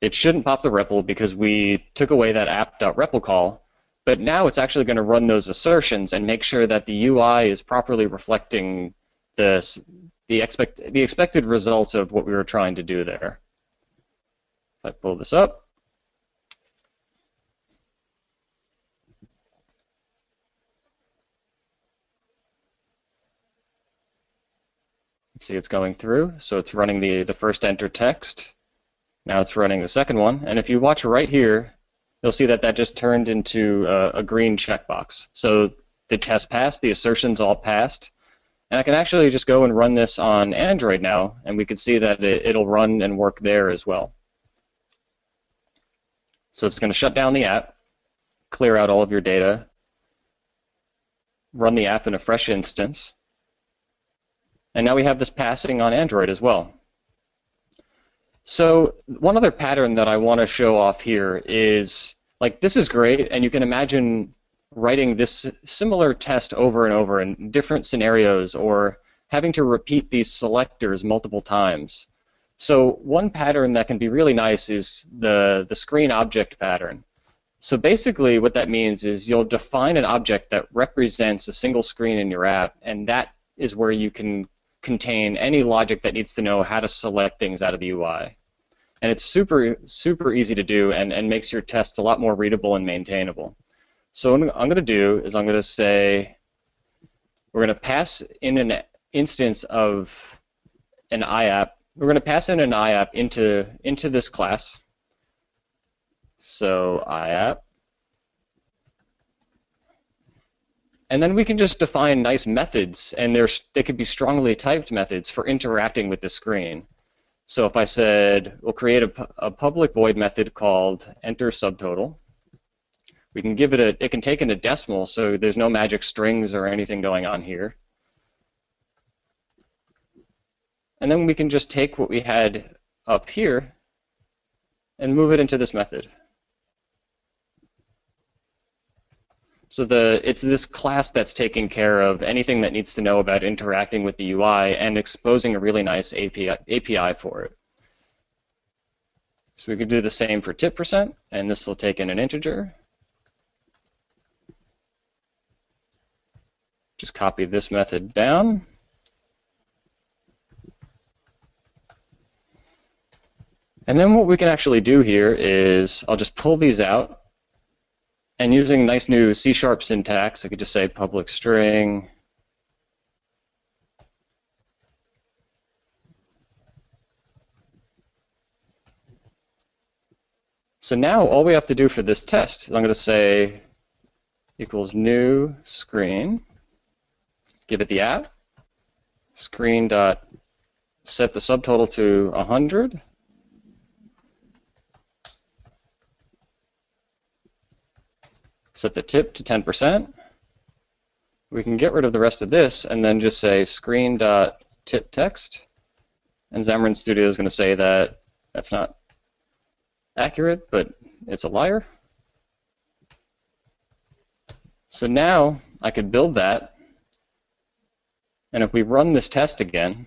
it shouldn't pop the REPL because we took away that app.REPL call, but now it's actually going to run those assertions and make sure that the UI is properly reflecting the, the, expect, the expected results of what we were trying to do there. If I pull this up, see it's going through. So it's running the, the first enter text. Now it's running the second one. And if you watch right here, you'll see that that just turned into a, green checkbox. So the test passed, the assertions all passed. And I can actually just go and run this on Android now, and we can see that it, it'll run and work there as well. So it's going to shut down the app, clear out all of your data, run the app in a fresh instance, and now we have this passing on Android as well. So one other pattern that I want to show off here is, like, this is great, and you can imagine writing this similar test over and over in different scenarios or having to repeat these selectors multiple times. So one pattern that can be really nice is the, the screen object pattern. So basically what that means is you'll define an object that represents a single screen in your app, and that is where you can contain any logic that needs to know how to select things out of the UI. And it's super, super easy to do and, and makes your tests a lot more readable and maintainable. So what I'm going to do is I'm going to say we're going to pass in an instance of an IApp. We're going to pass in an IApp into, into this class. So IApp And then we can just define nice methods, and they could be strongly typed methods for interacting with the screen. So if I said we'll create a, a public void method called enter subtotal, we can give it a, it can take in a decimal, so there's no magic strings or anything going on here. And then we can just take what we had up here and move it into this method. So the it's this class that's taking care of anything that needs to know about interacting with the UI and exposing a really nice API, API for it. So we could do the same for tip percent, and this will take in an integer. Just copy this method down. And then what we can actually do here is I'll just pull these out and using nice new C-sharp syntax, I could just say public string. So now all we have to do for this test is I'm going to say equals new screen, give it the app, screen dot set the subtotal to 100, set the tip to 10%, we can get rid of the rest of this and then just say screen.tipText. And Xamarin Studio is going to say that that's not accurate, but it's a liar. So now I could build that, and if we run this test again,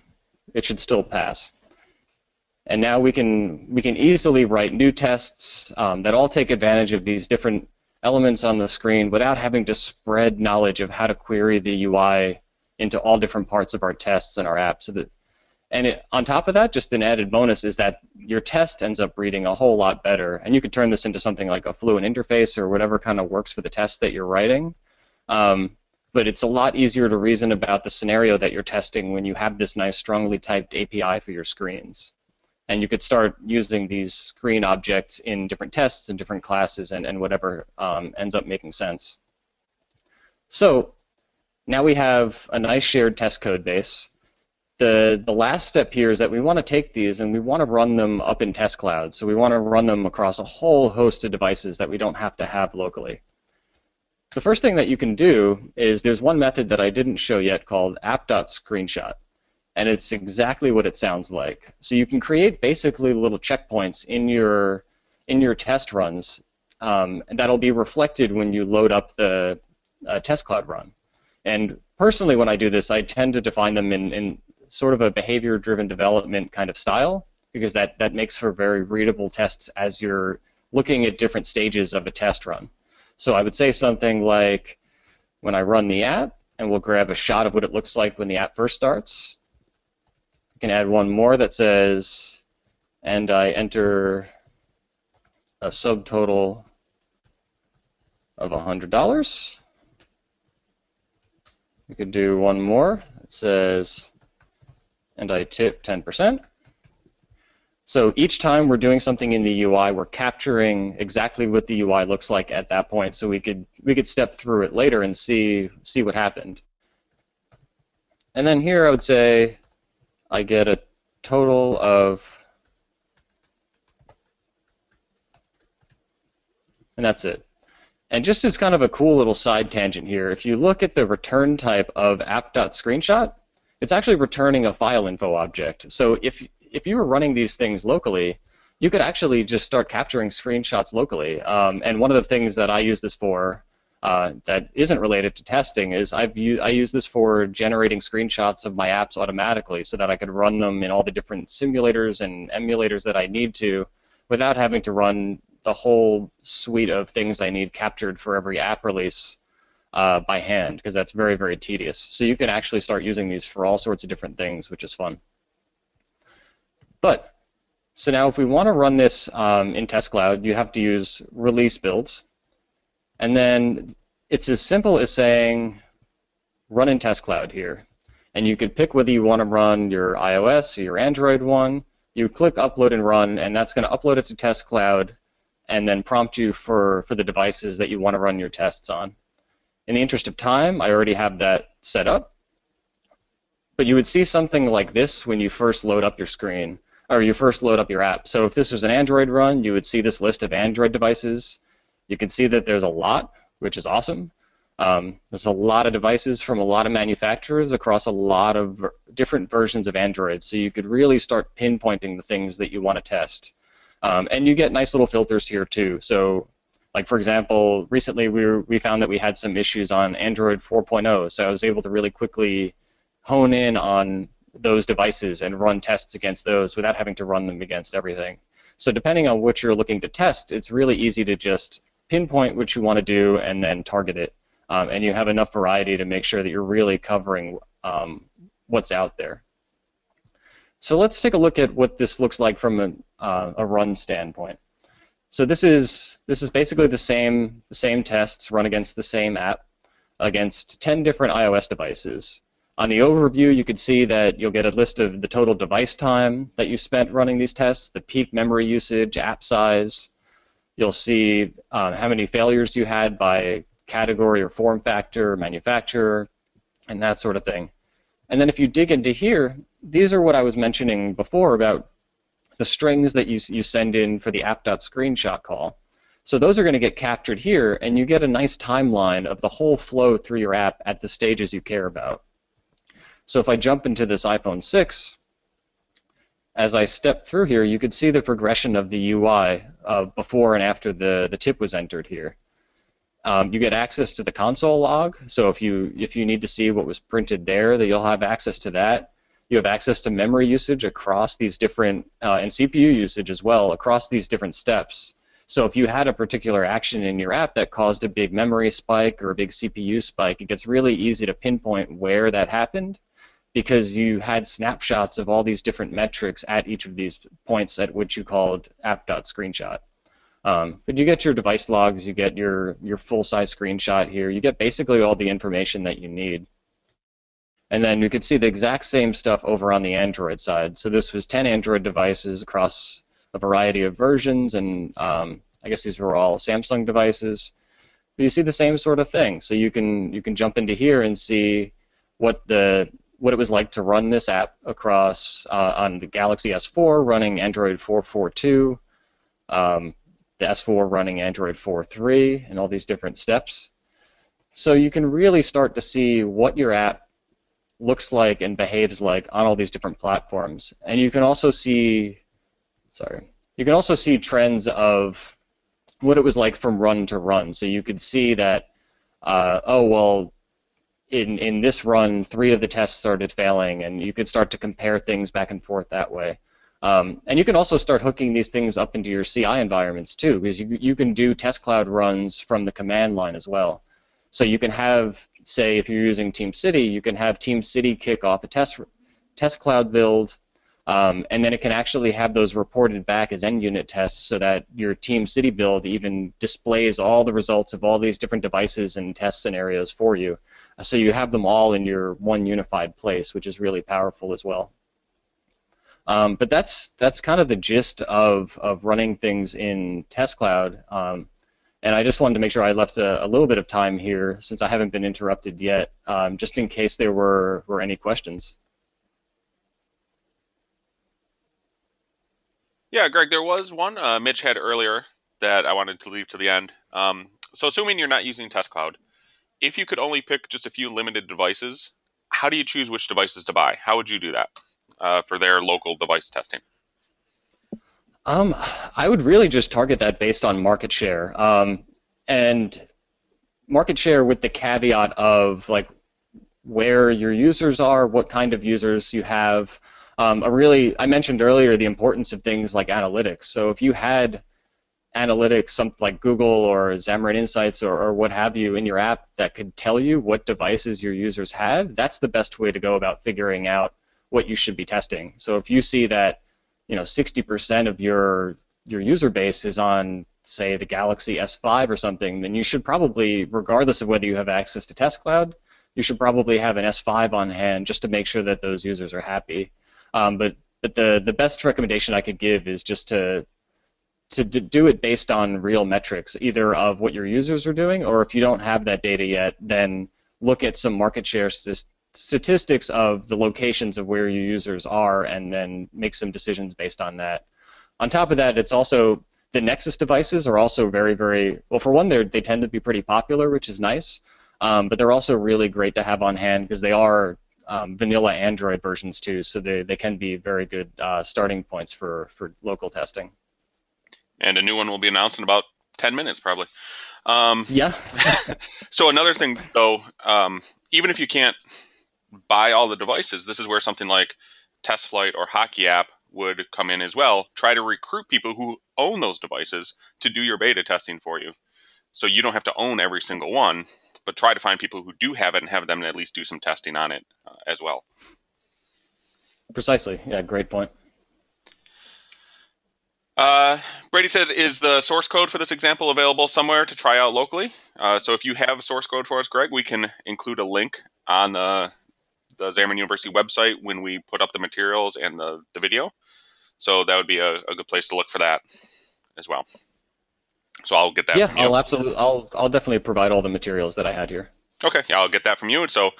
it should still pass. And now we can we can easily write new tests um, that all take advantage of these different elements on the screen without having to spread knowledge of how to query the UI into all different parts of our tests and our app. So that, and it, on top of that, just an added bonus is that your test ends up reading a whole lot better. And you could turn this into something like a fluent interface or whatever kind of works for the test that you're writing. Um, but it's a lot easier to reason about the scenario that you're testing when you have this nice strongly typed API for your screens and you could start using these screen objects in different tests and different classes and, and whatever um, ends up making sense. So now we have a nice shared test code base. The, the last step here is that we want to take these and we want to run them up in test cloud. So we want to run them across a whole host of devices that we don't have to have locally. The first thing that you can do is there's one method that I didn't show yet called app.screenshot and it's exactly what it sounds like. So you can create basically little checkpoints in your in your test runs um, that'll be reflected when you load up the uh, test cloud run. And personally, when I do this, I tend to define them in, in sort of a behavior-driven development kind of style because that, that makes for very readable tests as you're looking at different stages of a test run. So I would say something like, when I run the app, and we'll grab a shot of what it looks like when the app first starts, I can add one more that says, and I enter a subtotal of $100. We could do one more that says, and I tip 10%. So each time we're doing something in the UI, we're capturing exactly what the UI looks like at that point. So we could we could step through it later and see see what happened. And then here I would say I get a total of, and that's it. And just as kind of a cool little side tangent here, if you look at the return type of app.screenshot, it's actually returning a file info object. So if if you were running these things locally, you could actually just start capturing screenshots locally. Um, and one of the things that I use this for uh, that isn't related to testing is I've u- I use this for generating screenshots of my apps automatically so that I could run them in all the different simulators and emulators that I need to without having to run the whole suite of things I need captured for every app release uh, by hand because that's very, very tedious. So you can actually start using these for all sorts of different things, which is fun. But so now if we want to run this um, in Test Cloud, you have to use release builds. And then it's as simple as saying run in test cloud here. And you could pick whether you want to run your iOS or your Android one. You click upload and run, and that's going to upload it to test cloud and then prompt you for, for the devices that you want to run your tests on. In the interest of time, I already have that set up. But you would see something like this when you first load up your screen, or you first load up your app. So if this was an Android run, you would see this list of Android devices. You can see that there's a lot, which is awesome. Um, there's a lot of devices from a lot of manufacturers across a lot of different versions of Android, so you could really start pinpointing the things that you want to test. Um, and you get nice little filters here too. So, like for example, recently we were, we found that we had some issues on Android 4.0, so I was able to really quickly hone in on those devices and run tests against those without having to run them against everything. So depending on what you're looking to test, it's really easy to just pinpoint what you want to do and then target it. Um, and you have enough variety to make sure that you're really covering um, what's out there. So let's take a look at what this looks like from a, uh, a, run standpoint. So this is this is basically the same the same tests run against the same app against 10 different iOS devices. On the overview, you can see that you'll get a list of the total device time that you spent running these tests, the peak memory usage, app size, You'll see um, how many failures you had by category or form factor, manufacturer, and that sort of thing. And then if you dig into here, these are what I was mentioning before about the strings that you, you send in for the app.screenshot call. So those are going to get captured here, and you get a nice timeline of the whole flow through your app at the stages you care about. So if I jump into this iPhone 6, as I step through here, you could see the progression of the UI uh, before and after the, the tip was entered here. Um, you get access to the console log, so if you if you need to see what was printed there, that you'll have access to that. You have access to memory usage across these different uh, and CPU usage as well across these different steps. So if you had a particular action in your app that caused a big memory spike or a big CPU spike, it gets really easy to pinpoint where that happened because you had snapshots of all these different metrics at each of these points at which you called app.screenshot. Um, but you get your device logs, you get your, your full-size screenshot here, you get basically all the information that you need. And then you could see the exact same stuff over on the Android side. So this was 10 Android devices across a variety of versions, and um, I guess these were all Samsung devices. But you see the same sort of thing. So you can you can jump into here and see what the what it was like to run this app across uh, on the Galaxy S4 running Android 4.4.2, um, the S4 running Android 4.3, and all these different steps. So you can really start to see what your app looks like and behaves like on all these different platforms. And you can also see, sorry, you can also see trends of what it was like from run to run. So you could see that, uh, oh well, in in this run, three of the tests started failing, and you could start to compare things back and forth that way. Um, and you can also start hooking these things up into your CI environments too, because you you can do test cloud runs from the command line as well. So you can have, say, if you're using TeamCity, you can have TeamCity kick off a test test cloud build um, and then it can actually have those reported back as NUnit tests so that your TeamCity build even displays all the results of all these different devices and test scenarios for you. So you have them all in your one unified place, which is really powerful as well. Um, but that's that's kind of the gist of, of running things in Test Cloud. Um, and I just wanted to make sure I left a, a, little bit of time here since I haven't been interrupted yet, um, just in case there were, were any questions. Yeah, Greg, there was one uh, Mitch had earlier that I wanted to leave to the end. Um, so, assuming you're not using Test Cloud, if you could only pick just a few limited devices, how do you choose which devices to buy? How would you do that uh, for their local device testing? Um, I would really just target that based on market share, um, and market share with the caveat of like where your users are, what kind of users you have. Um, a really, I mentioned earlier the importance of things like analytics. So if you had analytics, something like Google or Xamarin Insights or, or, what have you in your app that could tell you what devices your users have, that's the best way to go about figuring out what you should be testing. So if you see that, you know, 60% of your your user base is on, say, the Galaxy S5 or something, then you should probably, regardless of whether you have access to Test Cloud, you should probably have an S5 on hand just to make sure that those users are happy. Um, but but the the best recommendation I could give is just to to do it based on real metrics, either of what your users are doing, or if you don't have that data yet, then look at some market share st- statistics of the locations of where your users are, and then make some decisions based on that. On top of that, it's also the Nexus devices are also very, very well. For one, they they tend to be pretty popular, which is nice, um, but they're also really great to have on hand because they are um, vanilla Android versions too, so they, they can be very good uh, starting points for, for local testing. And a new one will be announced in about 10 minutes, probably. Um, yeah. so another thing, though, um, even if you can't buy all the devices, this is where something like TestFlight or HockeyApp would come in as well. Try to recruit people who own those devices to do your beta testing for you. So you don't have to own every single one but try to find people who do have it and have them at least do some testing on it uh, as well. Precisely. Yeah, great point. Uh, Brady said, is the source code for this example available somewhere to try out locally? Uh, so if you have source code for us, Greg, we can include a link on the, the Xamarin University website when we put up the materials and the, the video. So that would be a, a good place to look for that as well. So I'll get that. Yeah, I'll absolutely. I'll I'll definitely provide all the materials that I had here. Okay, yeah, I'll get that from you. And so,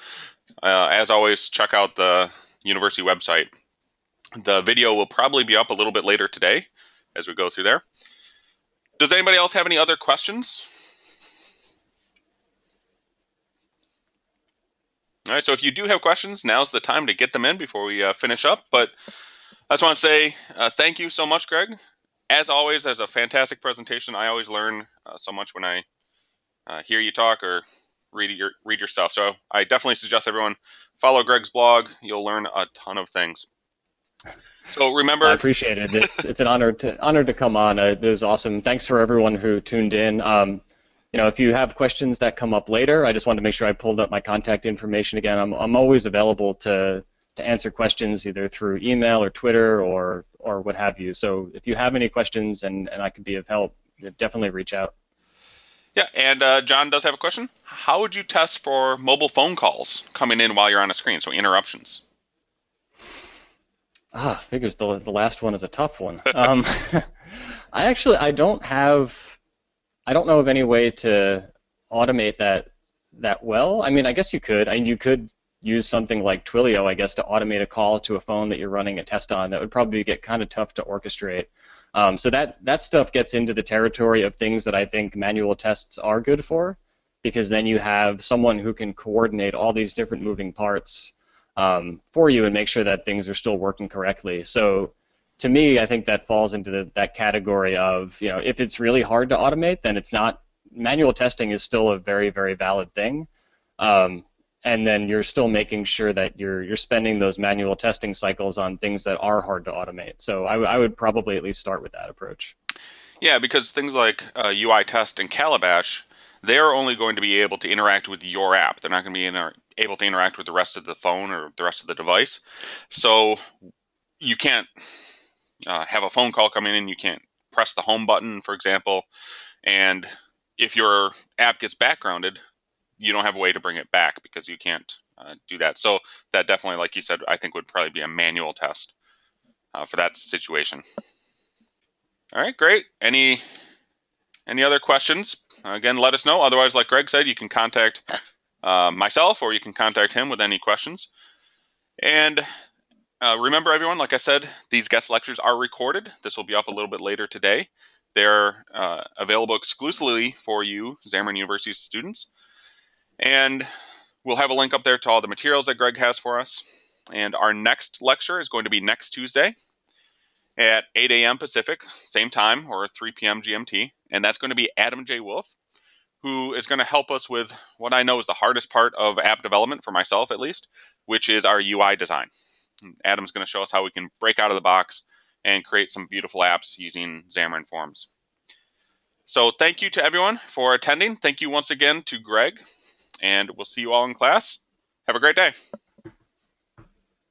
uh, as always, check out the university website. The video will probably be up a little bit later today as we go through there. Does anybody else have any other questions? All right, so if you do have questions, now's the time to get them in before we uh, finish up. But I just want to say uh, thank you so much, Greg. As always, as a fantastic presentation. I always learn uh, so much when I uh, hear you talk or read your read your stuff. So I definitely suggest everyone follow Greg's blog. You'll learn a ton of things. So remember, I appreciate it. It's, it's an honor to honor to come on. Uh, it was awesome. Thanks for everyone who tuned in. Um, you know, if you have questions that come up later, I just wanted to make sure I pulled up my contact information again. I'm, I'm always available to, to answer questions either through email or Twitter or, or what have you. So if you have any questions and, and I can be of help, definitely reach out. Yeah, and uh, John does have a question. How would you test for mobile phone calls coming in while you're on a screen, so interruptions? Ah, figures the, the last one is a tough one. um, I actually I don't have I don't know of any way to automate that that well. I mean, I guess you could. I mean, you could use something like Twilio, I guess, to automate a call to a phone that you're running a test on. That would probably get kind of tough to orchestrate. Um, so that that stuff gets into the territory of things that I think manual tests are good for, because then you have someone who can coordinate all these different moving parts um, for you and make sure that things are still working correctly. So to me, I think that falls into the, that category of, you know, if it's really hard to automate, then it's not. Manual testing is still a very, very valid thing. Um, and then you're still making sure that you're you're spending those manual testing cycles on things that are hard to automate. So I, I would probably at least start with that approach. Yeah, because things like uh, UI test and Calabash, they're only going to be able to interact with your app. They're not going to be inter- able to interact with the rest of the phone or the rest of the device. So you can't uh, have a phone call coming in, you can't press the home button, for example, and if your app gets backgrounded, you don't have a way to bring it back because you can't uh, do that. So that definitely, like you said, I think would probably be a manual test uh, for that situation. All right, great. Any any other questions? again, let us know. Otherwise, like Greg said, you can contact uh, myself or you can contact him with any questions. And uh, remember, everyone, like I said, these guest lectures are recorded. This will be up a little bit later today. They're uh, available exclusively for you, Xamarin University students. And we'll have a link up there to all the materials that Greg has for us. And our next lecture is going to be next Tuesday at 8 a.m. Pacific, same time, or 3 p.m. GMT. And that's going to be Adam J. Wolf, who is going to help us with what I know is the hardest part of app development, for myself at least, which is our UI design. Adam's going to show us how we can break out of the box and create some beautiful apps using Xamarin Forms. So thank you to everyone for attending. Thank you once again to Greg, and we'll see you all in class. Have a great day.